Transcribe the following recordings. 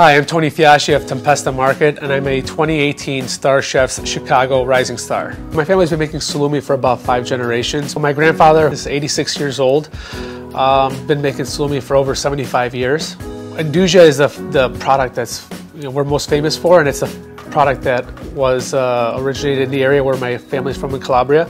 Hi, I'm Tony Fiasche of Tempesta Market, and I'm a 2018 Star Chefs Chicago Rising Star. My family's been making salumi for about five generations. My grandfather is 86 years old, um, been making salumi for over 75 years. Nduja is the, the product that's you know, we're most famous for, and it's a product that was uh, originated in the area where my family's from in Calabria.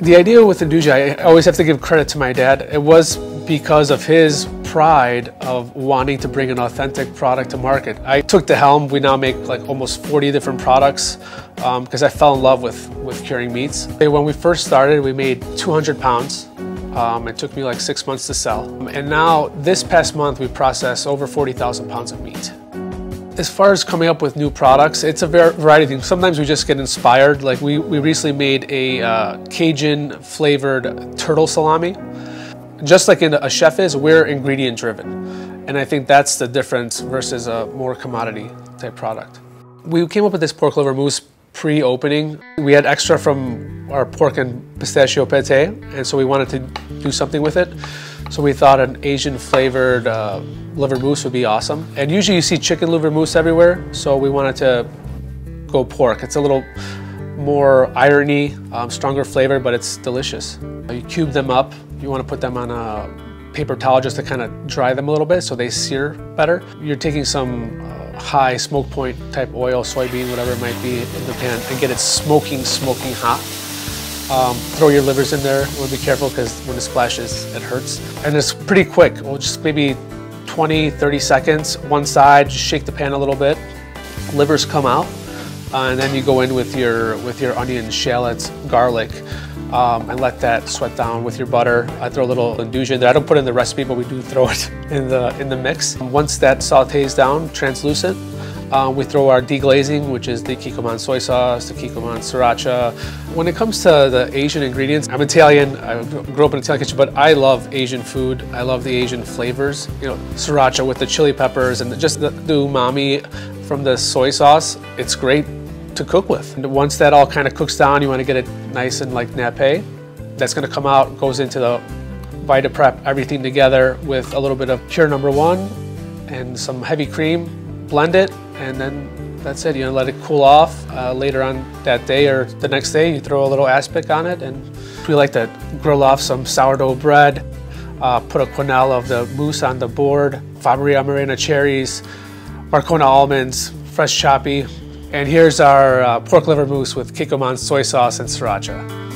The idea with Nduja, I always have to give credit to my dad. It was because of his pride of wanting to bring an authentic product to market. I took the helm. We now make like almost 40 different products because um, I fell in love with, with curing meats. When we first started, we made 200 pounds. Um, it took me like six months to sell. And now this past month, we processed over 40,000 pounds of meat. As far as coming up with new products, it's a variety of things. Sometimes we just get inspired. Like we, we recently made a uh, Cajun flavored turtle salami just like in a chef is, we're ingredient driven. And I think that's the difference versus a more commodity type product. We came up with this pork liver mousse pre-opening. We had extra from our pork and pistachio pate, and so we wanted to do something with it. So we thought an Asian flavored uh, liver mousse would be awesome. And usually you see chicken liver mousse everywhere, so we wanted to go pork. It's a little more irony, um, stronger flavor, but it's delicious. You cube them up. You want to put them on a paper towel just to kind of dry them a little bit so they sear better. You're taking some uh, high smoke point type oil, soybean, whatever it might be in the pan and get it smoking, smoking hot. Um, throw your livers in there. We'll be careful because when it splashes, it hurts. And it's pretty quick. We'll just maybe 20, 30 seconds, one side, just shake the pan a little bit. Livers come out. Uh, and then you go in with your with your onions, shallots, garlic, um, and let that sweat down with your butter. I throw a little nduja in there. I don't put in the recipe, but we do throw it in the in the mix. Once that sautés down, translucent, um, we throw our deglazing, which is the Kikkoman soy sauce, the Kikkoman sriracha. When it comes to the Asian ingredients, I'm Italian. I grew up in an Italian kitchen, but I love Asian food. I love the Asian flavors. You know, sriracha with the chili peppers and just the, the umami from the soy sauce. It's great to cook with. And once that all kind of cooks down, you want to get it nice and like nappe. That's going to come out, goes into the Vita Prep, everything together with a little bit of cure number one and some heavy cream. Blend it, and then that's it. You know, let it cool off. Uh, later on that day or the next day, you throw a little aspic on it, and we like to grill off some sourdough bread. Uh, put a quenelle of the mousse on the board, Fabbri Amarena cherries, Marcona almonds, fresh choppy, and here's our uh, pork liver mousse with Kikkoman soy sauce and sriracha.